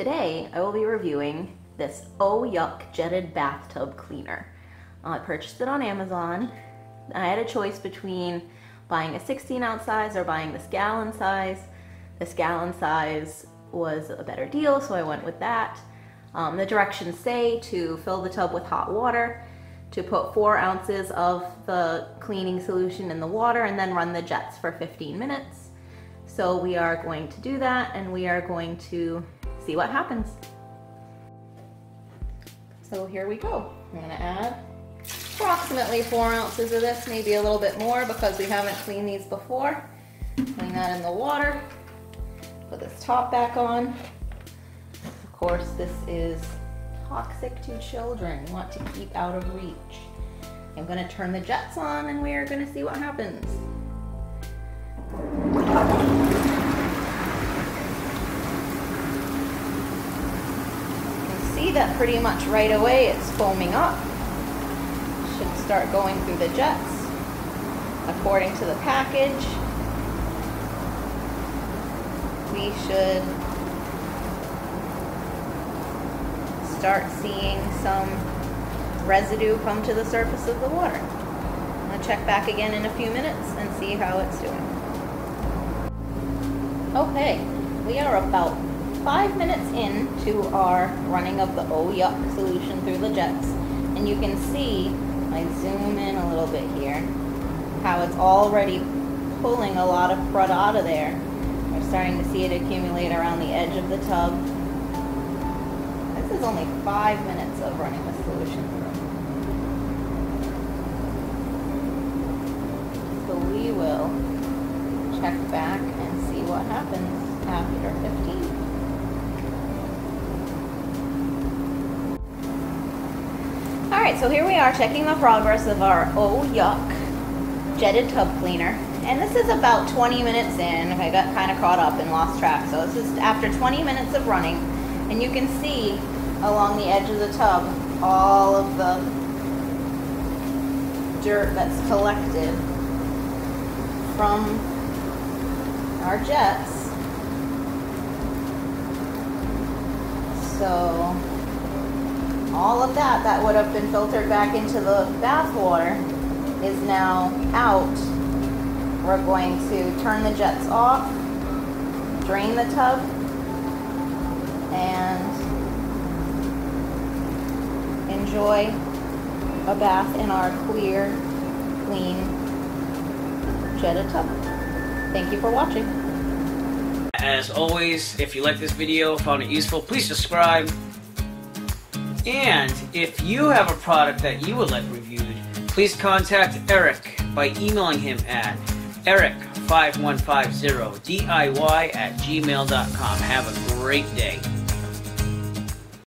today I will be reviewing this Oh Yuk Jetted Bathtub Cleaner. Uh, I purchased it on Amazon. I had a choice between buying a 16 ounce size or buying this gallon size. This gallon size was a better deal, so I went with that. Um, the directions say to fill the tub with hot water, to put four ounces of the cleaning solution in the water and then run the jets for 15 minutes. So we are going to do that and we are going to see what happens. So here we go. I'm gonna add approximately four ounces of this, maybe a little bit more because we haven't cleaned these before. Clean that in the water. Put this top back on. Of course, this is toxic to children. You want to keep out of reach. I'm gonna turn the jets on and we are gonna see what happens. That pretty much right away it's foaming up. Should start going through the jets. According to the package, we should start seeing some residue come to the surface of the water. I'm going to check back again in a few minutes and see how it's doing. Okay, we are about five minutes into our running of the Oh Yuk solution through the jets, and you can see, I zoom in a little bit here, how it's already pulling a lot of crud out of there. We're starting to see it accumulate around the edge of the tub. This is only five minutes of running the solution through. So we will check back and see what happens after 15. So here we are checking the progress of our Oh Yuk jetted tub cleaner. And this is about 20 minutes in. I got kind of caught up and lost track. So this is after 20 minutes of running. And you can see along the edge of the tub all of the dirt that's collected from our jets. So all of that that would have been filtered back into the bath water is now out. We're going to turn the jets off, drain the tub, and enjoy a bath in our clear, clean, jetted tub. Thank you for watching. As always, if you like this video, found it useful, please subscribe. And if you have a product that you would like reviewed, please contact Eric by emailing him at eric5150diy at gmail.com. Have a great day.